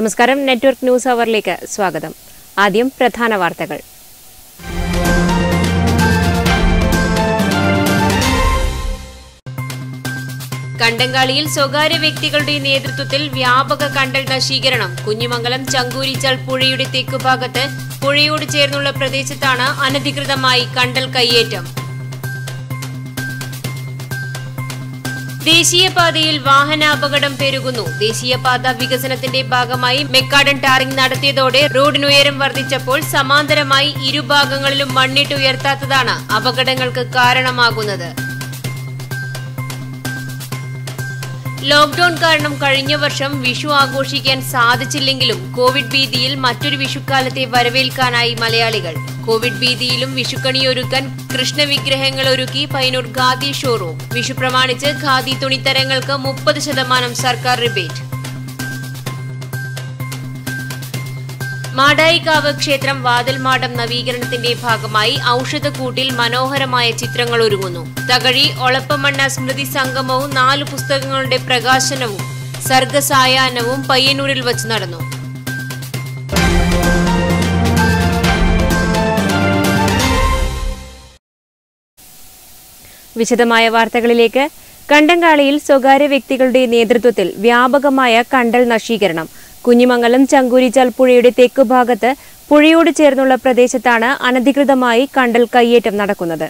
നമസ്കാരം. Network news അവറിലേക്ക് സ്വാഗതം. ആദ്യം പ്രധാന വാർത്തകൾ. കണ്ടങ്കാളിയിൽ സ്വകാര്യ വ്യക്തികളുടെ നേതൃത്വത്തിൽ വ്യാപക കണ്ടൽ നശീകരണം. കുഞ്ഞിമംഗലം ചങ്കൂരിച്ചാൽ പുഴയുടെ തെക്കുഭാഗത്ത് പുഴയോട് ചേർന്നുള്ള പ്രദേശത്താണ് അനധികൃതമായി കണ്ടൽ കയ്യേറ്റം. ദേശീയപാതയിൽ വാഹനാപകടം പെരുകുന്നു. ദേശീയപാത വികസനത്തിന്റെ ഭാഗമായി മെക്കാഡൻ ടാറിംഗ് നടത്തിയതോടെ റോഡിനുയരം വർദ്ധിച്ചപ്പോൾ സമാന്തരമായി ഇരുഭാഗങ്ങളിലും മണ്ണിട്ടുയർത്താത്തതാണ് അപകടങ്ങൾക്ക് കാരണമാകുന്നത്. ലോക്ഡൌൺ കാരണം കഴിഞ്ഞ വർഷം വിഷു ആഘോഷിക്കാൻ സാധിച്ചില്ലെങ്കിലും കോവിഡ് ഭീതിയിൽ മറ്റൊരു വിഷുക്കാലത്തെ വരവേൽക്കാനായി മലയാളികൾ. കോവിഡ് ഭീതിയിലും വിഷുക്കണി വിഷുക്കണിയൊരുക്കാൻ കൃഷ്ണവിഗ്രഹങ്ങൾ ഒരുക്കി പൈനൂർ ഖാദി ഷോറൂം. വിഷു പ്രമാണിച്ച് ഖാദി തുണിത്തരങ്ങൾക്ക് മുപ്പത് ശതമാനം സർക്കാർ റിബേറ്റ്. മാടായിക്കാവ് ക്ഷേത്രം വാതിൽമാടം നവീകരണത്തിന്റെ ഭാഗമായി ഔഷധക്കൂട്ടിൽ മനോഹരമായ ചിത്രങ്ങൾ ഒരുങ്ങുന്നു. തകഴി ഒളപ്പമണ്ണ സ്മൃതി സംഗമവും നാല് പുസ്തകങ്ങളുടെ പ്രകാശനവും സർഗസായാഹ്നവും പയ്യന്നൂരിൽ വച്ച് നടന്നു. വിശദമായ വാർത്തകളിലേക്ക്. കണ്ടങ്കാളിയിൽ സ്വകാര്യ വ്യക്തികളുടെ നേതൃത്വത്തിൽ വ്യാപകമായ കണ്ടൽ നശീകരണം. കുഞ്ഞിമംഗലം ചങ്കൂരിച്ചാൽ പുഴയുടെ തെക്കുഭാഗത്ത് പുഴയോട് ചേർന്നുള്ള പ്രദേശത്താണ് അനധികൃതമായി കണ്ടൽ കയ്യേറ്റം നടക്കുന്നത്.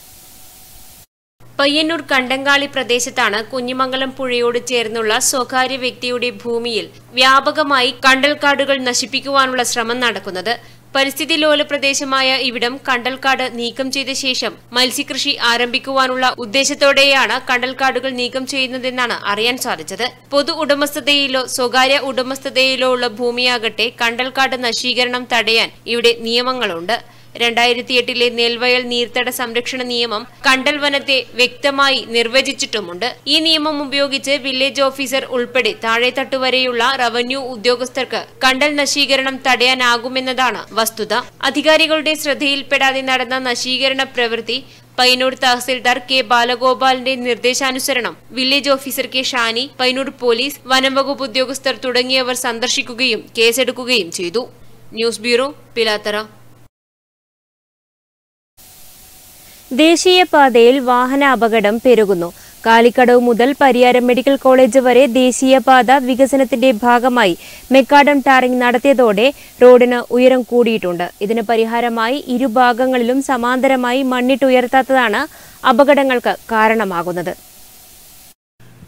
പയ്യന്നൂർ കണ്ടങ്കാളി പ്രദേശത്താണ് കുഞ്ഞിമംഗലം പുഴയോട് ചേർന്നുള്ള സ്വകാര്യ വ്യക്തിയുടെ ഭൂമിയിൽ വ്യാപകമായി കണ്ടൽക്കാടുകൾ നശിപ്പിക്കുവാനുള്ള ശ്രമം നടക്കുന്നത്. പരിസ്ഥിതി ലോല പ്രദേശമായ ഇവിടം കണ്ടൽക്കാട് നീക്കം ചെയ്ത ശേഷം മത്സ്യകൃഷി ആരംഭിക്കുവാനുള്ള ഉദ്ദേശത്തോടെയാണ് കണ്ടൽക്കാടുകൾ നീക്കം ചെയ്യുന്നതെന്നാണ് അറിയാൻ സാധിച്ചത്. പൊതു ഉടമസ്ഥതയിലോ സ്വകാര്യ ഉടമസ്ഥതയിലോ ഉള്ള ഭൂമിയാകട്ടെ കണ്ടൽക്കാട് നശീകരണം തടയാൻ ഇവിടെ നിയമങ്ങളുണ്ട്. രണ്ടായിരത്തി എട്ടിലെ നെൽവയൽ നീർത്തട സംരക്ഷണ നിയമം കണ്ടൽ വനത്തെ വ്യക്തമായി നിർവചിച്ചിട്ടുമുണ്ട്. ഈ നിയമം ഉപയോഗിച്ച് വില്ലേജ് ഓഫീസർ ഉൾപ്പെടെ താഴെത്തട്ടു വരെയുള്ള റവന്യൂ ഉദ്യോഗസ്ഥർക്ക് കണ്ടൽ നശീകരണം തടയാനാകുമെന്നതാണ് വസ്തുത. അധികാരികളുടെ ശ്രദ്ധയിൽപ്പെടാതെ നടന്ന നശീകരണ പ്രവൃത്തി പൈനൂർ തഹസിൽദാർ കെ ബാലഗോപാലിന്റെ നിർദ്ദേശാനുസരണം village officer K Shani Painur police വനംവകുപ്പ് ഉദ്യോഗസ്ഥർ തുടങ്ങിയവർ സന്ദർശിക്കുകയും കേസെടുക്കുകയും ചെയ്തു. News bureau Pilathara. ദേശീയപാതയിൽ വാഹന അപകടം പെരുകുന്നു. കാലിക്കടവ് മുതൽ പരിയാരം മെഡിക്കൽ കോളേജ് വരെ ദേശീയപാത വികസനത്തിന്റെ ഭാഗമായി മെക്കാഡം ടാറിംഗ് നടത്തിയതോടെ റോഡിന് ഉയരം കൂടിയിട്ടുണ്ട്. ഇതിന് പരിഹാരമായി ഇരുഭാഗങ്ങളിലും സമാന്തരമായി മണ്ണിട്ടുയർത്താത്തതാണ് അപകടങ്ങൾക്ക് കാരണമാകുന്നത്.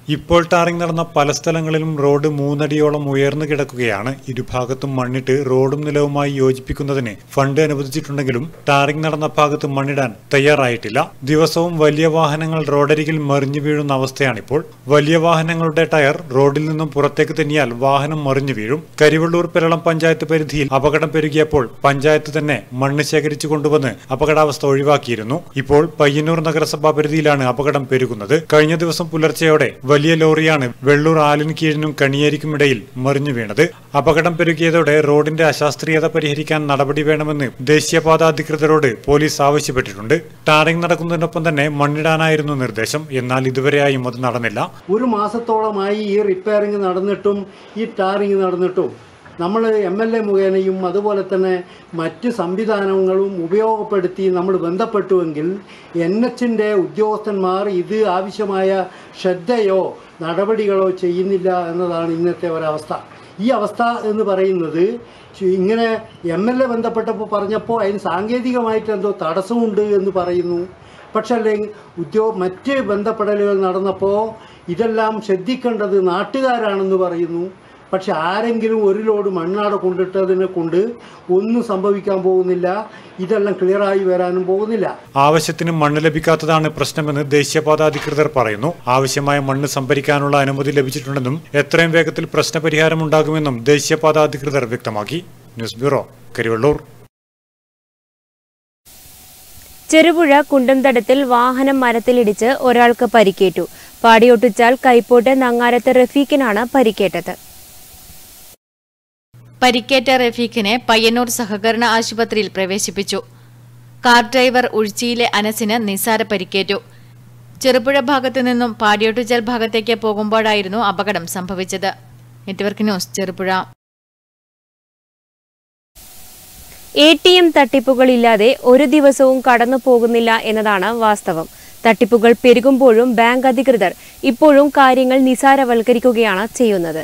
ഇപ്പോൾ ടാറിംഗ് നടന്ന പല സ്ഥലങ്ങളിലും റോഡ് മൂന്നടിയോളം ഉയർന്നു കിടക്കുകയാണ്. ഇരുഭാഗത്തും മണ്ണിട്ട് റോഡും നിലവുമായി യോജിപ്പിക്കുന്നതിന് ഫണ്ട് അനുവദിച്ചിട്ടുണ്ടെങ്കിലും ടാറിംഗ് നടന്ന ഭാഗത്ത് മണ്ണിടാൻ തയ്യാറായിട്ടില്ല. ദിവസവും വലിയ വാഹനങ്ങൾ റോഡരികിൽ മറിഞ്ഞു വീഴുന്ന അവസ്ഥയാണിപ്പോൾ. വലിയ വാഹനങ്ങളുടെ ടയർ റോഡിൽ നിന്നും പുറത്തേക്ക് തെന്നിയാൽ വാഹനം മറിഞ്ഞു വീഴും. കരിവള്ളൂർ പെരളം പഞ്ചായത്ത് പരിധിയിൽ അപകടം പെരുകിയപ്പോൾ പഞ്ചായത്ത് തന്നെ മണ്ണ് ശേഖരിച്ചു കൊണ്ടുവന്ന് അപകടാവസ്ഥ ഒഴിവാക്കിയിരുന്നു. ഇപ്പോൾ പയ്യന്നൂർ നഗരസഭാ പരിധിയിലാണ് അപകടം പെരുകുന്നത്. കഴിഞ്ഞ ദിവസം പുലർച്ചെയോടെ വലിയ ലോറിയാണ് വെള്ളൂർ ആലിൻകീഴിനും കണിയേരിക്കുമിടയിൽ മറിഞ്ഞു വീണത്. അപകടം പെരുകിയതോടെ റോഡിന്റെ അശാസ്ത്രീയത പരിഹരിക്കാൻ നടപടി വേണമെന്ന് ദേശീയപാത അധികൃതരോട് പോലീസ് ആവശ്യപ്പെട്ടിട്ടുണ്ട്. ടാറിംഗ് നടക്കുന്നതിനൊപ്പം തന്നെ മണ്ണിടാനായിരുന്നു നിർദ്ദേശം. എന്നാൽ ഇതുവരെയായും അത് നടന്നില്ല. ഒരു മാസത്തോളമായി ഈ റിപ്പയറിംഗ് നടന്നിട്ടും ഈ ടാറിംഗ് നടന്നിട്ടും നമ്മൾ എം എൽ എ മുഖേനയും അതുപോലെ തന്നെ മറ്റ് സംവിധാനങ്ങളും ഉപയോഗപ്പെടുത്തി നമ്മൾ ബന്ധപ്പെട്ടുവെങ്കിൽ എൻ എച്ചിന്റെ ഉദ്യോഗസ്ഥന്മാർ ഇത് ആവശ്യമായ ശ്രദ്ധയോ നടപടികളോ ചെയ്യുന്നില്ല എന്നതാണ് ഇന്നത്തെ ഒരവസ്ഥ. ഈ അവസ്ഥ എന്ന് പറയുന്നത് ഇങ്ങനെ എം എൽ എ ബന്ധപ്പെട്ടപ്പോൾ പറഞ്ഞപ്പോൾ അതിന് സാങ്കേതികമായിട്ട് എന്തോ തടസ്സമുണ്ട് എന്ന് പറയുന്നു. പക്ഷെ അല്ലെങ്കിൽ ഉദ്യോഗ മറ്റ് ബന്ധപ്പെടലുകൾ നടന്നപ്പോൾ ഇതെല്ലാം ശ്രദ്ധിക്കേണ്ടത് നാട്ടുകാരാണെന്ന് പറയുന്നു. പക്ഷെ ആരെങ്കിലും ഒരു ലോഡ് മണ്ണാട കൊണ്ടിട്ടതിനെ കൊണ്ട് ഒന്നും സംഭവിക്കാൻ പോകുന്നില്ല. ഇതെല്ലാം ക്ലിയറായി വരാനും പോകുന്നില്ല. ആവശ്യത്തിന് മണ്ണ് ലഭിക്കാത്തതാണ് പ്രശ്നമെന്ന് ദേശീയപാത അധികൃതർ പറയുന്നു. ആവശ്യമായ മണ്ണ് സംഭരിക്കാനുള്ള അനുമതി ലഭിച്ചിട്ടുണ്ടെന്നും എത്രയും വേഗത്തിൽ പ്രശ്നപരിഹാരം ഉണ്ടാകുമെന്നും ദേശീയപാത അധികൃതർ വ്യക്തമാക്കി. News bureau Karivellur. ചെറുപുഴ കുണ്ടംതടത്തിൽ വാഹനം മരത്തിലിടിച്ച് ഒരാൾക്ക് പരിക്കേറ്റു. പാടിയൊട്ടിച്ചാൽ കൈപ്പോട്ട് നങ്ങാരത്ത് റഫീഖിനാണ് പരിക്കേറ്റത്. പരിക്കേറ്റ റഫീഖിനെ പയ്യന്നൂർ സഹകരണ ആശുപത്രിയിൽ പ്രവേശിപ്പിച്ചു. കാർ ഡ്രൈവർ ഉഴ്ചിയിലെ അനസിന് നിസ്സാര പരിക്കേറ്റു. ചെറുപുഴ ഭാഗത്തു നിന്നും പാടിയോട്ടുചൽ ഭാഗത്തേക്ക് പോകുമ്പോഴായിരുന്നു അപകടം സംഭവിച്ചത്. Network news Cherupuzha. A T M തട്ടിപ്പുകളില്ലാതെ ഒരു ദിവസവും കടന്നു പോകുന്നില്ല എന്നതാണ് വാസ്തവം. തട്ടിപ്പുകൾ പെരുകുമ്പോഴും ബാങ്ക് അധികൃതർ ഇപ്പോഴും കാര്യങ്ങൾ നിസാരവൽക്കരിക്കുകയാണ് ചെയ്യുന്നത്.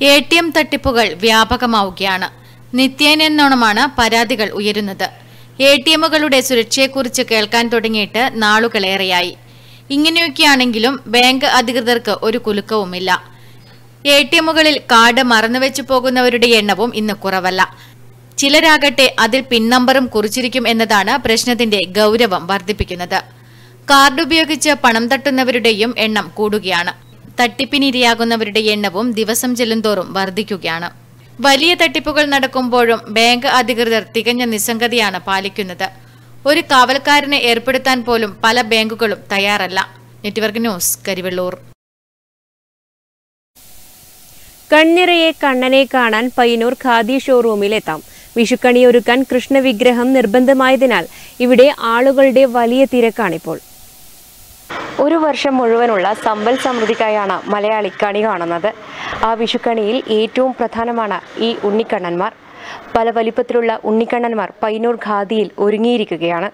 എ ടി എം തട്ടിപ്പുകൾ വ്യാപകമാവുകയാണ്. നിത്യേനെന്നോണമാണ് പരാതികൾ ഉയരുന്നത്. എ ടി എമ്മുകളുടെ സുരക്ഷയെക്കുറിച്ച് കേൾക്കാൻ തുടങ്ങിയിട്ട് നാളുകളേറെയായി. ഇങ്ങനെയൊക്കെയാണെങ്കിലും ബാങ്ക് അധികൃതർക്ക് ഒരു കുലുക്കവുമില്ല. എ ടി എമ്മുകളിൽ കാർഡ് മറന്നുവെച്ചു പോകുന്നവരുടെ എണ്ണവും ഇന്ന് കുറവല്ല. ചിലരാകട്ടെ അതിൽ പിൻ നമ്പറും കുറിച്ചിരിക്കും എന്നതാണ് പ്രശ്നത്തിന്റെ ഗൗരവം വർദ്ധിപ്പിക്കുന്നത്. കാർഡ് ഉപയോഗിച്ച് പണം തട്ടുന്നവരുടെയും എണ്ണം കൂടുകയാണ്. തട്ടിപ്പിനിരയാകുന്നവരുടെ എണ്ണവും ദിവസം ചെല്ലുന്തോറും വർദ്ധിക്കുകയാണ് വലിയ തട്ടിപ്പുകൾ നടക്കുമ്പോഴും ബാങ്ക് അധികൃതർ തികഞ്ഞ നിസ്സംഗതിയാണ് പാലിക്കുന്നത്. ഒരു കാവൽക്കാരനെ ഏർപ്പെടുത്താൻ പോലും പല ബാങ്കുകളും തയ്യാറല്ല. Network news Karivellur. കണ്ണിറയെ കണ്ണനെ കാണാൻ പയ്യന്നൂർ ഖാദി ഷോറൂമിലെത്താം. വിഷുക്കണിയൊരുക്കാൻ കൃഷ്ണവിഗ്രഹം നിർബന്ധമായതിനാൽ ഇവിടെ ആളുകളുടെ വലിയ തിരക്കാണിപ്പോൾ. ഒരു വർഷം മുഴുവനുള്ള സമ്പൽ സമൃദ്ധിക്കായാണ് മലയാളി കണി കാണുന്നത്. ആ വിഷുക്കണിയിൽ ഏറ്റവും പ്രധാനമാണ് ഈ ഉണ്ണിക്കണ്ണന്മാർ. പല വലിപ്പത്തിലുള്ള ഉണ്ണിക്കണ്ണന്മാർ പൈനൂർ ഖാദിയിൽ ഒരുങ്ങിയിരിക്കുകയാണ്.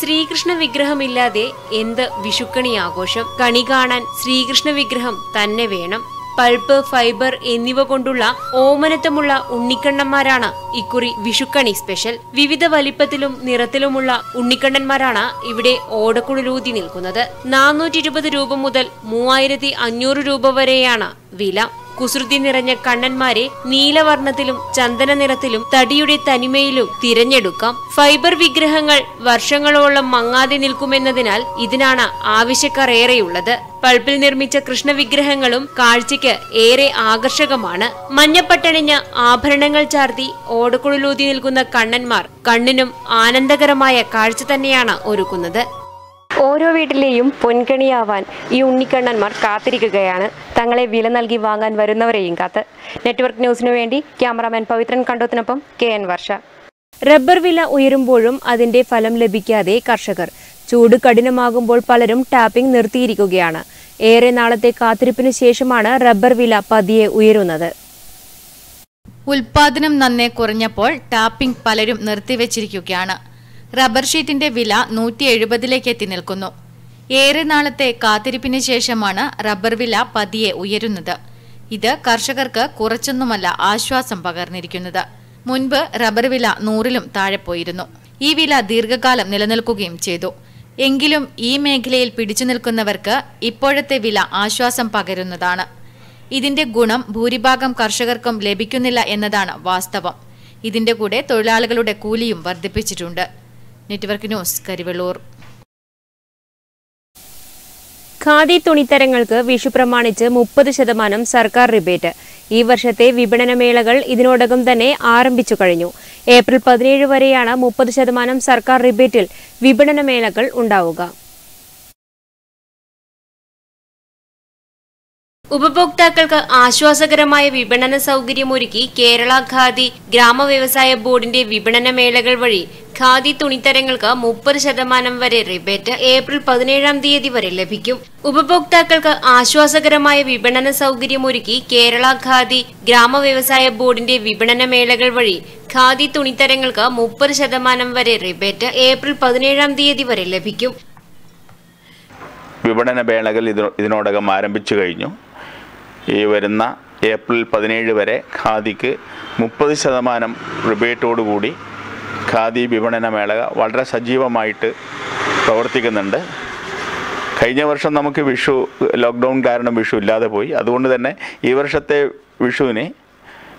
ശ്രീകൃഷ്ണ വിഗ്രഹമില്ലാതെ എന്ത് വിഷുക്കണി ആഘോഷം? കണി കാണാൻ ശ്രീകൃഷ്ണ വിഗ്രഹം തന്നെ വേണം. പൾപ്പ് ഫൈബർ എന്നിവ കൊണ്ടുള്ള ഓമനത്തമുള്ള ഉണ്ണിക്കണ്ണന്മാരാണ്. ഇക്കുറി വിഷുക്കണി സ്പെഷ്യൽ. വിവിധ വലിപ്പത്തിലും നിറത്തിലുമുള്ള ഉണ്ണിക്കണ്ണന്മാരാണ് ഇവിടെ ഓടക്കുഴലൂതി നിൽക്കുന്നത്. നാനൂറ്റി രൂപ മുതൽ മൂവായിരത്തി രൂപ വരെയാണ് വില. കുസൃതി നിറഞ്ഞ കണ്ണന്മാരെ നീലവർണത്തിലും ചന്ദന നിറത്തിലും തടിയുടെ തനിമയിലും തിരഞ്ഞെടുക്കാം. ഫൈബർ വിഗ്രഹങ്ങൾ വർഷങ്ങളോളം മങ്ങാതെ നിൽക്കുമെന്നതിനാൽ ഇതിനാണ് ആവശ്യക്കാർ ഏറെയുള്ളത്. പൾപ്പിൽ നിർമ്മിച്ച കൃഷ്ണവിഗ്രഹങ്ങളും കാഴ്ചയ്ക്ക് ഏറെ ആകർഷകമാണ്. മഞ്ഞപ്പട്ടണിഞ്ഞ ആഭരണങ്ങൾ ചാർത്തി ഓടക്കുഴലൂതി നിൽക്കുന്ന കണ്ണന്മാർ കണ്ണിനും ആനന്ദകരമായ കാഴ്ച തന്നെയാണ് ഒരുക്കുന്നത്. ഓരോ വീട്ടിലെയും പൊൻകണിയാവാൻ ഈ ഉണ്ണിക്കണ്ണന്മാർ കാത്തിരിക്കുകയാണ്. തങ്ങളെ വില നൽകി വാങ്ങാൻ വരുന്നവരെയും കാത്ത്. നെറ്റ്വർക്ക് ന്യൂസിനു വേണ്ടി ക്യാമറാമാൻ പവിത്രൻ കണ്ടോത്തിനൊപ്പം കെ എൻ വർഷ. റബ്ബർ വില ഉയരുമ്പോഴും അതിന്റെ ഫലം ലഭിക്കാതെ കർഷകർ. ചൂട് കഠിനമാകുമ്പോൾ പലരും ടാപ്പിംഗ് നിർത്തിയിരിക്കുകയാണ്. ഏറെ നാളത്തെ കാത്തിരിപ്പിനു ശേഷമാണ് റബ്ബർ വില പതിയെ ഉയരുന്നത്. ഉൽപാദനം നന്നേ കുറഞ്ഞപ്പോൾ ടാപ്പിംഗ് പലരും നിർത്തിവെച്ചിരിക്കുകയാണ്. റബ്ബർ ഷീറ്റിന്റെ വില നൂറ്റി എഴുപതിലേക്ക് എത്തി നിൽക്കുന്നു. ഏറെ നാളത്തെ കാത്തിരിപ്പിന് ശേഷമാണ് റബ്ബർ വില പതിയെ ഉയരുന്നത്. ഇത് കർഷകർക്ക് കുറച്ചൊന്നുമല്ല ആശ്വാസം പകർന്നിരിക്കുന്നത്. മുൻപ് റബ്ബർ വില നൂറിലും താഴെ പോയിരുന്നു. ഈ വില ദീർഘകാലം നിലനിൽക്കുകയും ചെയ്തു. എങ്കിലും ഈ മേഖലയിൽ പിടിച്ചു നിൽക്കുന്നവർക്ക് ഇപ്പോഴത്തെ വില ആശ്വാസം പകരുന്നതാണ്. ഇതിന്റെ ഗുണം ഭൂരിഭാഗം കർഷകർക്കും ലഭിക്കുന്നില്ല എന്നതാണ് വാസ്തവം. ഇതിന്റെ കൂടെ തൊഴിലാളികളുടെ കൂലിയും വർദ്ധിപ്പിച്ചിട്ടുണ്ട്. Network news Karivellur. ഖാദി തുണിത്തരങ്ങൾക്ക് വിഷു പ്രമാണിച്ച് മുപ്പത് ശതമാനം സർക്കാർ റിബേറ്റ്. ഈ വർഷത്തെ വിപണനമേളകൾ ഇതിനോടകം തന്നെ ആരംഭിച്ചു കഴിഞ്ഞു. ഏപ്രിൽ പതിനേഴ് വരെയാണ് മുപ്പത് ശതമാനം സർക്കാർ റിബേറ്റിൽ വിപണനമേളകൾ ഉണ്ടാവുക. ഉപഭോക്താക്കൾക്ക് ആശ്വാസകരമായ വിപണന സൗകര്യമൊരുക്കി കേരള ഖാദി ഗ്രാമ വ്യവസായ ബോർഡിന്റെ വിപണന മേളകൾ വഴി ഖാദി തുണിത്തരങ്ങൾക്ക് മുപ്പത് ശതമാനം വരെ റിബേറ്റ് ഏപ്രിൽ പതിനേഴാം തീയതി വരെ ലഭിക്കും. ഉപഭോക്താക്കൾക്ക് ആശ്വാസകരമായ വിപണന സൗകര്യമൊരുക്കി കേരള ഖാദി ഗ്രാമ വ്യവസായ ബോർഡിന്റെ വിപണന മേളകൾ വഴി ഖാദി തുണിത്തരങ്ങൾക്ക് മുപ്പത് ശതമാനം വരെ റിബേറ്റ് ഏപ്രിൽ പതിനേഴാം തീയതി വരെ ലഭിക്കും. വിപണന മേളകൾ ഇതിനോടകം ആരംഭിച്ചു കഴിഞ്ഞു. ഈ വരുന്ന ഏപ്രിൽ പതിനേഴ് വരെ ഖാദിക്ക് മുപ്പത് ശതമാനം റിബേറ്റോടുകൂടി ഖാദി വിപണന മേള വളരെ സജീവമായിട്ട് പ്രവർത്തിക്കുന്നുണ്ട്. കഴിഞ്ഞ വർഷം നമുക്ക് വിഷു ലോക്ക്ഡൗൺ കാരണം വിഷു ഇല്ലാതെ പോയി. അതുകൊണ്ട് തന്നെ ഈ വർഷത്തെ വിഷുവിന്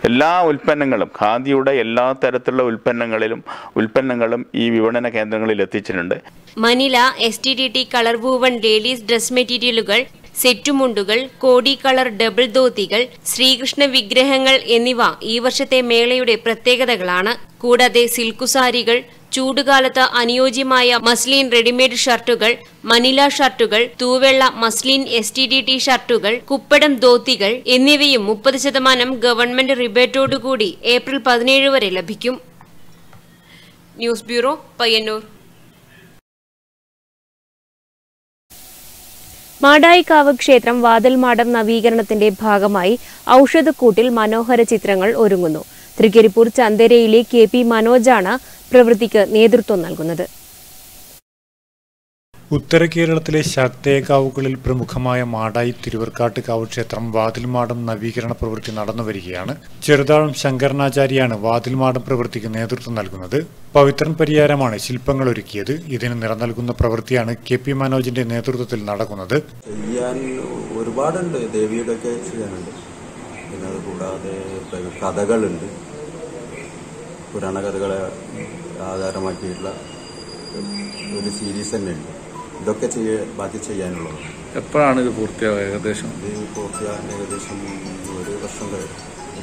എല്ലാ ഉൽപ്പന്നങ്ങളും ഖാദിയുടെ എല്ലാ തരത്തിലുള്ള ഉൽപ്പന്നങ്ങളിലും ഉൽപ്പന്നങ്ങളും ഈ വിപണന കേന്ദ്രങ്ങളിൽ എത്തിച്ചിട്ടുണ്ട്. Manila S T T colour woven ladies dress മെറ്റീരിയലുകൾ സെറ്റുമുണ്ടുകൾ കോടി കളർ ഡബിൾ ധോതികൾ ശ്രീകൃഷ്ണ വിഗ്രഹങ്ങൾ എന്നിവ ഈ വർഷത്തെ മേളയുടെ പ്രത്യേകതകളാണ്. കൂടാതെ സിൽക്കുസാരികൾ ചൂടുകാലത്ത് അനുയോജ്യമായ മസ്ലിൻ റെഡിമെയ്ഡ് ഷർട്ടുകൾ മനില ഷർട്ടുകൾ തൂവെള്ള muslin S T D T ഷർട്ടുകൾ കുപ്പടം ധോത്തികൾ എന്നിവയും മുപ്പത് ശതമാനം ഗവൺമെന്റ് റിബേറ്റോടുകൂടി ഏപ്രിൽ പതിനേഴ് വരെ ലഭിക്കും. News bureau Payyanur. മാടായിക്കാവ് ക്ഷേത്രം വാതിൽമാടം നവീകരണത്തിന്റെ ഭാഗമായി ഔഷധക്കൂട്ടിൽ മനോഹര ചിത്രങ്ങൾ ഒരുങ്ങുന്നു. തൃക്കരിപ്പൂർ ചന്ദരയിലെ കെ പി മനോജാണ് പ്രവൃത്തിക്ക് നേതൃത്വം നൽകുന്നത്. ഉത്തര കേരളത്തിലെ ശക്തേകാവുകളിൽ പ്രമുഖമായ മാടായി തിരുവർക്കാട്ട് കാവ് ക്ഷേത്രം വാതിൽമാടം നവീകരണ പ്രവൃത്തി നടന്നു വരികയാണ് ചെറുതാഴം ശങ്കരനാചാര്യാണ് വാതിൽമാടം പ്രവൃത്തിക്ക് നേതൃത്വം നൽകുന്നത്. പവിത്രൻ പരിയാരമാണ് ശില്പങ്ങൾ ഒരുക്കിയത്. ഇതിന് നിറം നൽകുന്ന പ്രവൃത്തിയാണ് കെ പി മനോജിന്റെ നേതൃത്വത്തിൽ നടക്കുന്നത്. ചെയ്യാൻ ഒരുപാടുണ്ട്. ദേവിയുടെ ചെയ്യാനുണ്ട്. പിന്നെ അത് കൂടാതെ കഥകളുണ്ട്. പുരാണ കഥകളെ ആധാരമാക്കിയിട്ടുള്ള ഒരു സീരീസ് തന്നെ ഉണ്ട് ഇതൊക്കെ ചെയ്യ ബാക്കി ചെയ്യാനുള്ളത്. എപ്പോഴാണ് ഇത് പൂർത്തിയാവുക ഏകദേശം? ഇത് പൂർത്തിയാകാൻ ഏകദേശം ഒരു വർഷം കഴിയും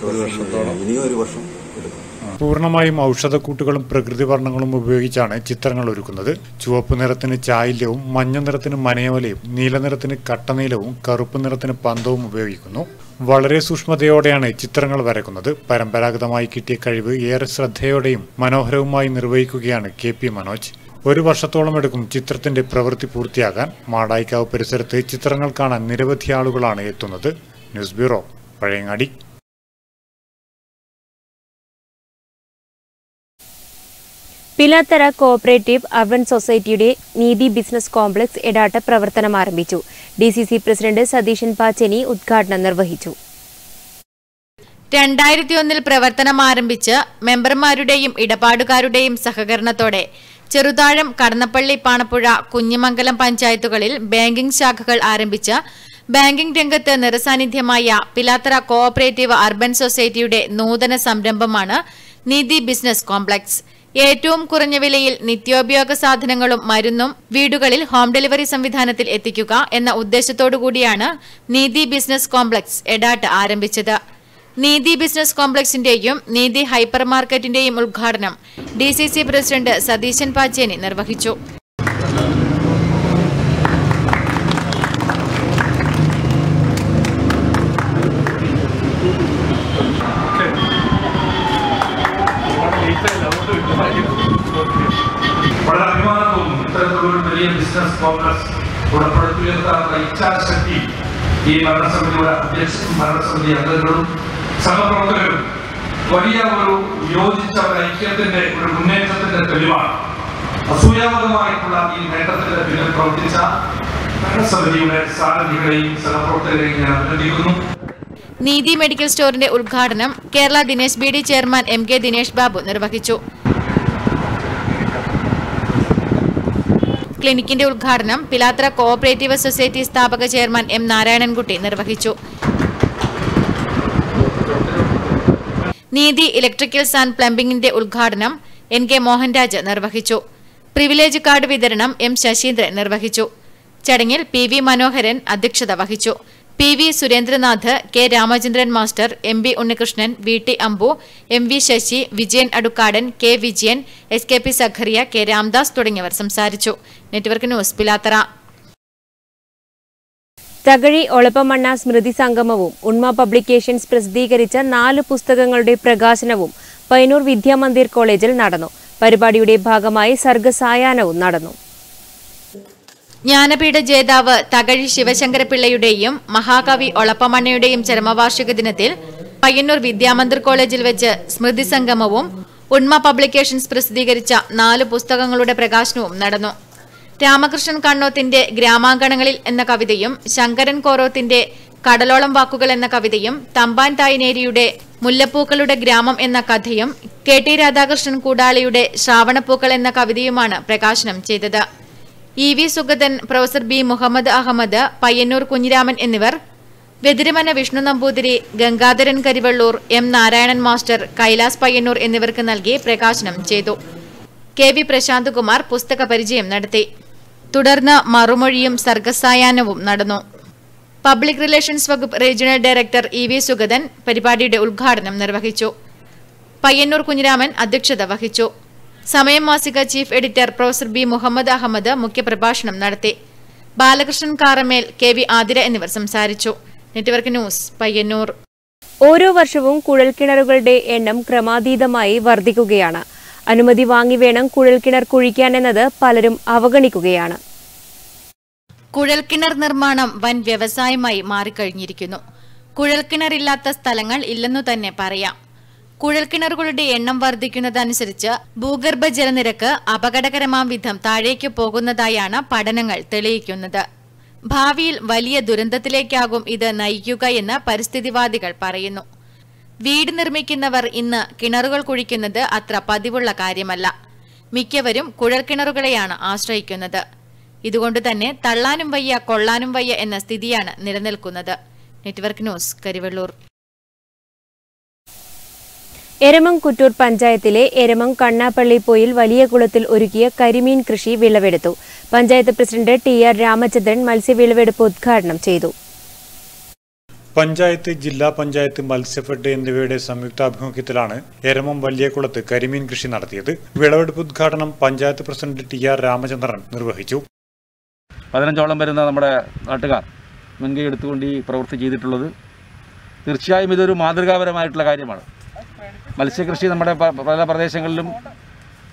ഒരു വർഷത്തോളം. ഇനിയും ഒരു വർഷം എടുക്കും. പൂർണമായും ഔഷധക്കൂട്ടുകളും പ്രകൃതി വർണങ്ങളും ഉപയോഗിച്ചാണ് ചിത്രങ്ങൾ ഒരുക്കുന്നത്. ചുവപ്പ് നിറത്തിന് ചായല്യവും മഞ്ഞ നിറത്തിന് മനയവലയും നീല നിറത്തിന് കട്ടനീലവും കറുപ്പ് നിറത്തിന് പന്തവും ഉപയോഗിക്കുന്നു. വളരെ സൂക്ഷ്മതയോടെയാണ് ചിത്രങ്ങൾ വരക്കുന്നത്. പരമ്പരാഗതമായി കിട്ടിയ കഴിവ് ഏറെ ശ്രദ്ധയോടെയും മനോഹരവുമായി നിർവഹിക്കുകയാണ് കെ പി മനോജ്. ഒരു വർഷത്തോളം എടുക്കും ചിത്രത്തിന്റെ പ്രവൃത്തി പൂർത്തിയാകാൻ മാടായിക്കാവ് പരിസരത്ത് ചിത്രങ്ങൾ കാണാൻ നിരവധി ആളുകളാണ് എത്തുന്നത്. News bureau Pazhayangadi. Pilathara cooperative urban സൊസൈറ്റിയുടെ നീതി ബിസിനസ് കോംപ്ലക്സ് എടാട്ട് പ്രവർത്തനം ആരംഭിച്ചു. D C C president Satheesan Pacheni ഉദ്ഘാടനം നിർവഹിച്ചു. രണ്ടായിരത്തി ഒന്നിൽ പ്രവർത്തനം ആരംഭിച്ച് മെമ്പർമാരുടെയും ഇടപാടുകാരുടെയും സഹകരണത്തോടെ ചെറുതാഴം കടന്നപ്പള്ളി പാണപ്പുഴ കുഞ്ഞിമംഗലം പഞ്ചായത്തുകളിൽ ബാങ്കിംഗ് ശാഖകൾ ആരംഭിച്ച ബാങ്കിംഗ് രംഗത്ത് നിറസാന്നിധ്യമായ പിലാത്തറ കോഓപ്പറേറ്റീവ് അർബൻ സൊസൈറ്റിയുടെ നൂതന സംരംഭമാണ് നീതി ബിസിനസ് കോംപ്ലക്സ്. ഏറ്റവും കുറഞ്ഞ വിലയിൽ നിത്യോപയോഗ സാധനങ്ങളും മരുന്നും വീടുകളിൽ ഹോം ഡെലിവറി സംവിധാനത്തിൽ എത്തിക്കുക എന്ന ഉദ്ദേശത്തോടുകൂടിയാണ് നീതി ബിസിനസ് കോംപ്ലക്സ് എഡാട്ട് ആരംഭിച്ചത്. നീതി ബിസിനസ് കോംപ്ലക്സിന്റെയും നീതി ഹൈപ്പർ മാർക്കറ്റിന്റെയും ഉദ്ഘാടനം D C C president Satheesan Pacheni നിർവഹിച്ചു. വലിയ ബിസിനസ് ഇച്ഛാശക്തി ഈ ഭരണസമിതിയുടെ അധ്യക്ഷനും ഭരണസമിതി അംഗങ്ങളും സഹപ്രവർത്തകരും വലിയ ഒരു യോജിച്ച ഒരു ഐക്യത്തിന്റെ ഒരു മുന്നേറ്റത്തിന്റെ തെളിവാണ്. അസൂയാവകമായിട്ടുള്ള ഈ നേട്ടത്തിന്റെ പിന്നിൽ പ്രവർത്തിച്ച ഭരണസമിതിയുടെ സാരഥികളെയും സഹപ്രവർത്തകരെയും ഞാൻ അഭിനന്ദിക്കുന്നു. നീതി മെഡിക്കൽ സ്റ്റോറിന്റെ ഉദ്ഘാടനം Kerala Dinesh B D chairman M K Dinesh Babu നിർവഹിച്ചു. ക്ലിനിക്കിന്റെ ഉദ്ഘാടനം പിലാത്ര കോഓപ്പറേറ്റീവ് സൊസൈറ്റി സ്ഥാപക ചെയർമാൻ എം നാരായണൻകുട്ടി നിർവഹിച്ചു. നീതി ഇലക്ട്രിക്കൽസ് ആൻഡ് പ്ലംബിംഗിന്റെ ഉദ്ഘാടനം എൻ കെ മോഹൻരാജ് നിർവഹിച്ചു. പ്രിവിലേജ് കാർഡ് വിതരണം എം ശശീന്ദ്രൻ നിർവഹിച്ചു. ചടങ്ങിൽ പി വി മനോഹരൻ അധ്യക്ഷത വഹിച്ചു. P V Surendranath K Ramachandran master M B Unnikrishnan V T Ambu M V Sasi Vijayan Adukkadan K Vijayan S K P Sakhariya K Ramdas തുടങ്ങിയവർ സംസാരിച്ചു. Network news Pilathara. Thakazhi Olappamanna സ്മൃതി സംഗമവും Unma publications പ്രസിദ്ധീകരിച്ച നാല് പുസ്തകങ്ങളുടെ പ്രകാശനവും പൈനൂർ വിദ്യാമന്ദിർ കോളേജിൽ നടന്നു. പരിപാടിയുടെ ഭാഗമായി സർഗസായാഹ്നവും നടന്നു. ജ്ഞാനപീഠ ജേതാവ് തകഴി ശിവശങ്കരപിള്ളയുടെയും മഹാകവി ഒളപ്പമണ്ണയുടെയും ചരമവാർഷിക ദിനത്തിൽ പയ്യന്നൂർ വിദ്യാമന്ദിർ കോളേജിൽ വെച്ച് സ്മൃതി സംഗമവും ഉണ്മ പബ്ലിക്കേഷൻസ് പ്രസിദ്ധീകരിച്ച നാല് പുസ്തകങ്ങളുടെ പ്രകാശനവും നടന്നു. രാമകൃഷ്ണൻ കണ്ണോത്തിന്റെ ഗ്രാമാങ്കണങ്ങളിൽ എന്ന കവിതയും ശങ്കരൻ കോറോത്തിന്റെ കടലോളം വാക്കുകൾ എന്ന കവിതയും തമ്പാൻ തായ്നേരിയുടെ മുല്ലപ്പൂക്കളുടെ ഗ്രാമം എന്ന കഥയും കെ ടി രാധാകൃഷ്ണൻ കൂടാളിയുടെ ശ്രാവണപ്പൂക്കൾ എന്ന കവിതയുമാണ് പ്രകാശനം ചെയ്തത്. E V Sugathan professor B Muhammad Ahmed Payyanur Kunhiraman എന്നിവർ വെതിരമന വിഷ്ണു നമ്പൂതിരി ഗംഗാധരൻ കരിവള്ളൂർ എം നാരായണൻ മാസ്റ്റർ കൈലാസ് പയ്യന്നൂർ എന്നിവർക്ക് നൽകി പ്രകാശനം ചെയ്തു. കെ വി പ്രശാന്ത് കുമാർ പുസ്തക പരിചയം നടത്തി. തുടർന്ന് മറുമൊഴിയും സർഗസായാഹ്നവും നടന്നു. പബ്ലിക് റിലേഷൻസ് വകുപ്പ് regional director E V Sugathan പരിപാടിയുടെ ഉദ്ഘാടനം നിർവഹിച്ചു. പയ്യന്നൂർ കുഞ്ഞിരാമൻ അധ്യക്ഷത വഹിച്ചു. സമയം മാസിക chief editor professor B Muhammad Ahmed മുഖ്യപ്രഭാഷണം നടത്തി. ബാലകൃഷ്ണൻ കാറമേൽ കെ വി ആതിര എന്നിവർ സംസാരിച്ചു. Network news Payyanur. ഓരോ വർഷവും കുഴൽക്കിണറുകളുടെ എണ്ണം ക്രമാതീതമായി വർദ്ധിക്കുകയാണ്. അനുമതി വാങ്ങി വേണം കുഴൽക്കിണർ കുഴിക്കാനെന്നത് പലരും അവഗണിക്കുകയാണ്. കുഴൽക്കിണർ നിർമ്മാണം വൻ വ്യവസായമായി മാറിക്കഴിഞ്ഞിരിക്കുന്നു. കുഴൽക്കിണറില്ലാത്ത സ്ഥലങ്ങൾ ഇല്ലെന്നു തന്നെ പറയാം. കുഴൽക്കിണറുകളുടെ എണ്ണം വർദ്ധിക്കുന്നതനുസരിച്ച് ഭൂഗർഭ ജലനിരക്ക് അപകടകരമാം വിധം താഴേക്ക് പോകുന്നതായാണ് പഠനങ്ങൾ തെളിയിക്കുന്നത്. ഭാവിയിൽ വലിയ ദുരന്തത്തിലേക്കാകും ഇത് നയിക്കുക എന്ന് പരിസ്ഥിതിവാദികൾ പറയുന്നു. വീട് നിർമ്മിക്കുന്നവർ ഇന്ന് കിണറുകൾ കുഴിക്കുന്നത് അത്ര പതിവുള്ള കാര്യമല്ല. മിക്കവരും കുഴൽക്കിണറുകളെയാണ് ആശ്രയിക്കുന്നത്. ഇതുകൊണ്ട് തന്നെ തള്ളാനും വയ്യ കൊള്ളാനും വയ്യ എന്ന സ്ഥിതിയാണ് നിലനിൽക്കുന്നത്. നെറ്റ്വർക്ക് ന്യൂസ് കരിവെള്ളൂർ എരമം കുറ്റൂർ പഞ്ചായത്തിലെ എരമം കണ്ണാപ്പള്ളി പോയിൽ വലിയ കുളത്തിൽ ഒരുക്കിയ കരിമീൻ കൃഷി വിളവെടുത്തു. Panchayat president T R Ramachandran മത്സ്യവിളവെടുപ്പ് ഉദ്ഘാടനം ചെയ്തു. പഞ്ചായത്ത് ജില്ലാ പഞ്ചായത്ത് മത്സ്യഫെഡ് എന്നിവയുടെ സംയുക്താഭിമുഖ്യത്തിലാണ് എരമം വലിയകുളത്ത് കരിമീൻ കൃഷി നടത്തിയത്. വിളവെടുപ്പ് ഉദ്ഘാടനം panchayat president T R Ramachandran നിർവഹിച്ചു. പതിനഞ്ചോളം വരുന്ന നമ്മുടെ നാട്ടുകാർ മുൻകൈ എടുത്തുകൊണ്ട് ഈ പ്രവൃത്തി ചെയ്തിട്ടുള്ളത്. തീർച്ചയായും ഇതൊരു മാതൃകാപരമായിട്ടുള്ള കാര്യമാണ്. മത്സ്യകൃഷി നമ്മുടെ പല പ്രദേശങ്ങളിലും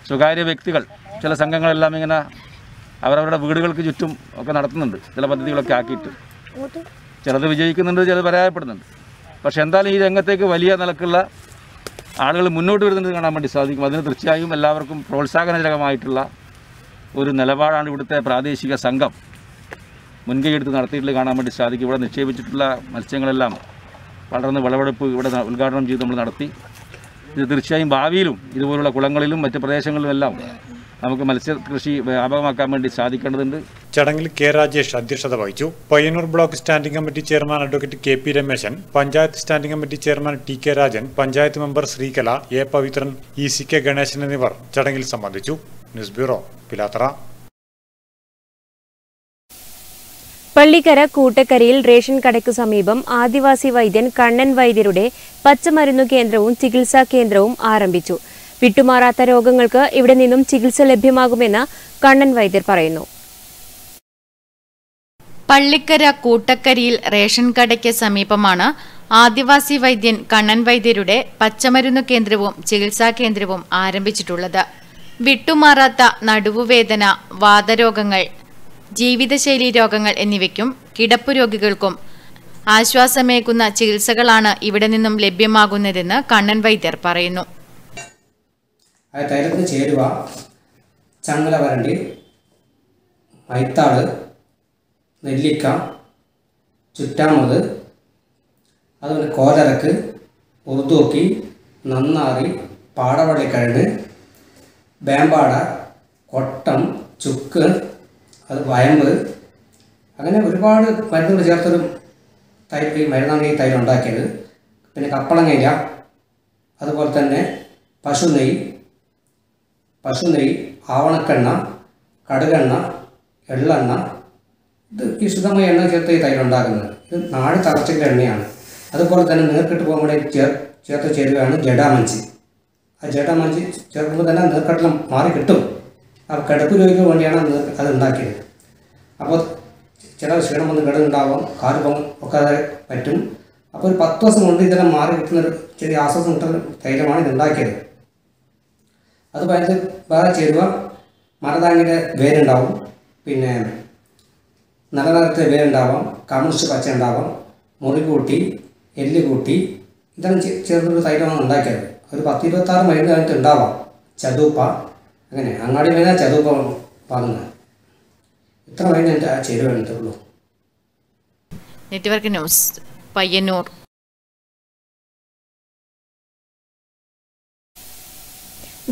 സ്വകാര്യ വ്യക്തികൾ ചില സംഘങ്ങളെല്ലാം ഇങ്ങനെ അവരവരുടെ വീടുകൾക്ക് ചുറ്റും ഒക്കെ നടത്തുന്നുണ്ട്. ചില പദ്ധതികളൊക്കെ ആക്കിയിട്ട്. ചിലത് വിജയിക്കുന്നുണ്ട് ചിലത് പരാജയപ്പെടുന്നുണ്ട്. പക്ഷേ എന്തായാലും ഈ രംഗത്തേക്ക് വലിയ നിലക്കുള്ള ആളുകൾ മുന്നോട്ട് വരുന്നത് കാണാൻ വേണ്ടി സാധിക്കും. അതിന് തീർച്ചയായും എല്ലാവർക്കും പ്രോത്സാഹനജനകമായിട്ടുള്ള ഒരു നിലപാടാണ് ഇവിടുത്തെ പ്രാദേശിക സംഘം മുൻകൈ എടുത്ത് നടത്തിയിട്ട് കാണാൻ വേണ്ടി സാധിക്കും. ഇവിടെ നിക്ഷേപിച്ചിട്ടുള്ള മത്സ്യങ്ങളെല്ലാം വളർന്ന് വിളവെടുപ്പ് ഇവിടെ ഉദ്ഘാടനം ചെയ്ത് നമ്മൾ നടത്തി. ഇത് തീർച്ചയായും ഭാവിയിലും ഇതുപോലുള്ള കുളങ്ങളിലും മറ്റ് പ്രദേശങ്ങളിലും എല്ലാം നമുക്ക് മത്സ്യകൃഷി വ്യാപകമാക്കാൻ വേണ്ടി സാധിക്കേണ്ടതുണ്ട്. ചടങ്ങിൽ കെ രാജേഷ് അധ്യക്ഷത വഹിച്ചു. Payyanur block standing committee chairman advocate K P Rameshan panchayat standing committee chairman T K Rajan panchayat member Sreekala A Pavithran E C K Ganesan എന്നിവർ ചടങ്ങിൽ സംബന്ധിച്ചു. News bureau Pilathara. പള്ളിക്കര കൂട്ടക്കരയിൽ റേഷൻ കടയ്ക്കു സമീപം ആദിവാസി വൈദ്യൻ കണ്ണൻ വൈദ്യരുടെ പച്ചമരുന്നു കേന്ദ്രവും ചികിത്സാ കേന്ദ്രവും ആരംഭിച്ചു. വിട്ടുമാറാത്ത രോഗങ്ങൾക്ക് ഇവിടെ നിന്നും ചികിത്സ ലഭ്യമാകുമെന്ന് കണ്ണൻ വൈദ്യർ പറയുന്നു. പള്ളിക്കര കൂട്ടക്കരിയിൽ റേഷൻ കടയ്ക്ക് സമീപമാണ് ആദിവാസി വൈദ്യൻ കണ്ണൻ വൈദ്യരുടെ പച്ചമരുന്ന് കേന്ദ്രവും ചികിത്സാ കേന്ദ്രവും ആരംഭിച്ചിട്ടുള്ളത്. വിട്ടുമാറാത്ത നടുവുവേദന വാതരോഗങ്ങൾ ജീവിതശൈലി രോഗങ്ങൾ എന്നിവയ്ക്കും കിടപ്പു രോഗികൾക്കും ആശ്വാസമേകുന്ന ചികിത്സകളാണ് ഇവിടെ നിന്നും ലഭ്യമാകുന്നതെന്ന് കണ്ണൻ വൈദ്യർ പറയുന്നു. അത് തൈലത്തിന് ചേരുവ ചങ്ങല വരണ്ടി മൈത്താട് നെല്ലിക്ക ചുറ്റാമത് അതുപോലെ കോലരക്ക് ഉറുദൂക്കി നന്നാറി പാടവള്ളിക്കഴിഞ്ഞ് വേമ്പാട കൊട്ടം ചുക്ക് അത് വയമ്പ്. അങ്ങനെ ഒരുപാട് മരുന്നുകൾ ചേർത്തൊരു തൈപ്പ് മരുന്നാണ് ഈ തൈര് ഉണ്ടാക്കിയത്. പിന്നെ കപ്പളങ്ങയില അതുപോലെ തന്നെ പശു നെയ്യ് പശു നെയ്യ് ആവണക്കെണ്ണ കടുകെണ്ണ എള്ളെണ്ണ. ഇത് ഈ ശുദ്ധമായ എണ്ണ ചേർത്ത് ഈ തൈര് ഉണ്ടാക്കുന്നത്. ഇത് നാട് തറച്ചിന്റെ എണ്ണയാണ്. അതുപോലെ തന്നെ നീർക്കെട്ട് വേണ്ടി ചേർ ചേർത്ത് ചേരുകയാണ് ജഡാമഞ്ചി ആ ജഡാമഞ്ചി ചേർക്കുമ്പോൾ തന്നെ നീർക്കെട്ടിലും മാറി കിട്ടും. ആ കിടപ്പ് രോഗിക്ക് വേണ്ടിയാണ് നീർ അത് ഉണ്ടാക്കിയത്. അപ്പോൾ ചില ക്ഷീണം വന്ന് കിടന്നുണ്ടാവും കാറ് പോകും ഒക്കെ പറ്റും. അപ്പോൾ ഒരു പത്ത് ദിവസം കൊണ്ട് ഇതെല്ലാം മാറി കിട്ടുന്നൊരു ചെറിയ ആശ്വാസം കിട്ടുന്ന തൈലമാണ് ഇത് ഉണ്ടാക്കിയത് അത് പഴുത്ത് വേറെ ചേരുവ. മരതാങ്ങിന്റെ വേരുണ്ടാവും. പിന്നെ നല്ല നിറത്തെ വേരുണ്ടാവാം. കമ്മ്യൂണിസ്റ്റ് പച്ച ഉണ്ടാവാം മുറി കൂട്ടി എല്ല് കൂട്ടി ചേ- ചേർന്നൊരു തൈലമാണ് ഉണ്ടാക്കിയത്. ഒരു പത്ത് ഇരുപത്താറ് മൈൻഡ് കഴിഞ്ഞിട്ട് ഉണ്ടാവാം. ചതുപ്പ അങ്ങനെ അങ്ങാടി വേണേൽ ചതുപ്പ വാങ്ങുന്നത് ഇത്ര മൈൻഡ് എന്റെ ആ ചേരുവ നെറ്റ്വർക്ക് ന്യൂസ് പയ്യന്നൂർ.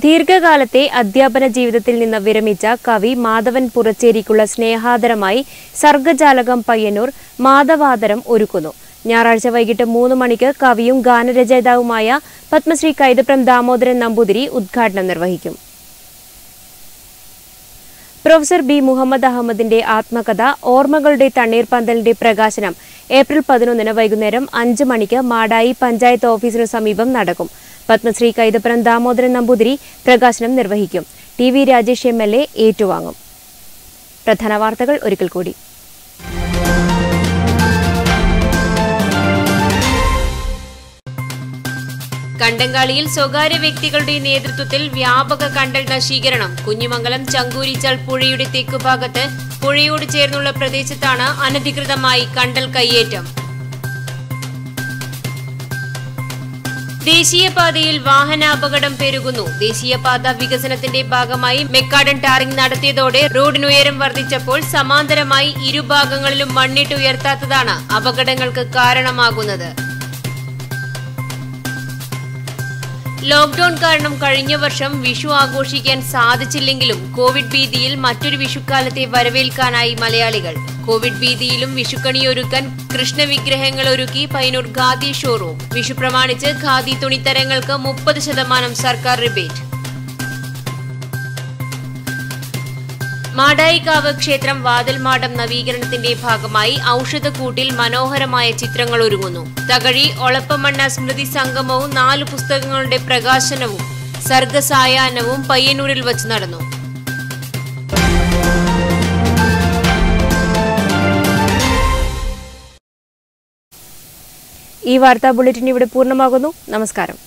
ദീർഘകാലത്തെ അധ്യാപന ജീവിതത്തിൽ നിന്ന് വിരമിച്ച കവി മാധവൻ പുറച്ചേരിക്കുള്ള സ്നേഹാദരമായി സർഗജാലകം പയ്യന്നൂർ മാധവാദരം ഒരുക്കുന്നു. ഞായറാഴ്ച വൈകിട്ട് മൂന്ന് മണിക്ക് കവിയും ഗാനരചയിതാവുമായ പത്മശ്രീ കൈതപ്രം ദാമോദരൻ നമ്പൂതിരി ഉദ്ഘാടനം നിർവഹിക്കും. പ്രൊഫസർ ബി മുഹമ്മദ് അഹമ്മദിന്റെ ആത്മകഥ ഓർമ്മകളുടെ തണ്ണീർപ്പന്തലിന്റെ പ്രകാശനം ഏപ്രിൽ പതിനൊന്നിന് വൈകുന്നേരം അഞ്ച് മണിക്ക് മാടായി പഞ്ചായത്ത് ഓഫീസിനു സമീപം നടക്കും. പത്മശ്രീ കൈതപ്രം ദാമോദരൻ നമ്പൂതിരി പ്രകാശനം നിർവഹിക്കും. T V Rajesh M L A ഏറ്റുവാങ്ങും. പ്രധാന വാർത്തകൾ ഒരിക്കൽ കൂടി. കണ്ടങ്കാളിയിൽ സ്വകാര്യ വ്യക്തികളുടെ നേതൃത്വത്തിൽ വ്യാപക കണ്ടൽ നശീകരണം. കുഞ്ഞിമംഗലം ചങ്കൂരിച്ചാൽ പുഴയുടെ തെക്കുഭാഗത്ത് പുഴയോട് ചേർന്നുള്ള പ്രദേശത്താണ് അനധികൃതമായി കണ്ടൽ കയ്യേറ്റം. ദേശീയപാതയിൽ വാഹനാപകടം പെരുകുന്നു. ദേശീയപാത വികസനത്തിന്റെ ഭാഗമായി മെക്കാഡൻ ടാറിംഗ് നടത്തിയതോടെ റോഡിനുയരം വർദ്ധിച്ചപ്പോൾ സമാന്തരമായി ഇരുഭാഗങ്ങളിലും മണ്ണിട്ട് ഉയർത്താത്തതാണ് അപകടങ്ങൾക്ക് കാരണമാകുന്നത്. ലോക്ഡൌൺ കാരണം കഴിഞ്ഞ വർഷം വിഷു ആഘോഷിക്കാൻ സാധിച്ചില്ലെങ്കിലും കോവിഡ് ഭീതിയിൽ മറ്റൊരു വിഷുക്കാലത്തെ വരവേൽക്കാനായി മലയാളികൾ. കോവിഡ് ഭീതിയിലും വിഷുക്കണി വിഷുക്കണിയൊരുക്കാൻ കൃഷ്ണവിഗ്രഹങ്ങൾ ഒരുക്കി പൈനൂർ ഖാദി ഷോറൂം. വിഷു പ്രമാണിച്ച് ഖാദി തുണിത്തരങ്ങൾക്ക് മുപ്പത് ശതമാനം സർക്കാർ റിബേറ്റ്. മാടായിക്കാവ് ക്ഷേത്രം വാതിൽമാടം നവീകരണത്തിന്റെ ഭാഗമായി ഔഷധക്കൂട്ടിൽ മനോഹരമായ ചിത്രങ്ങൾ ഒരുങ്ങുന്നു. തകഴി ഒളപ്പമണ്ണ സ്മൃതി സംഗമവും നാല് പുസ്തകങ്ങളുടെ പ്രകാശനവും സർഗസായാഹ്നവും പയ്യന്നൂരിൽ വച്ച് നടന്നു. ഈ വാർത്താ ബുള്ളറ്റിൻ ഇവിടെ പൂർണമാകുന്നു. നമസ്കാരം.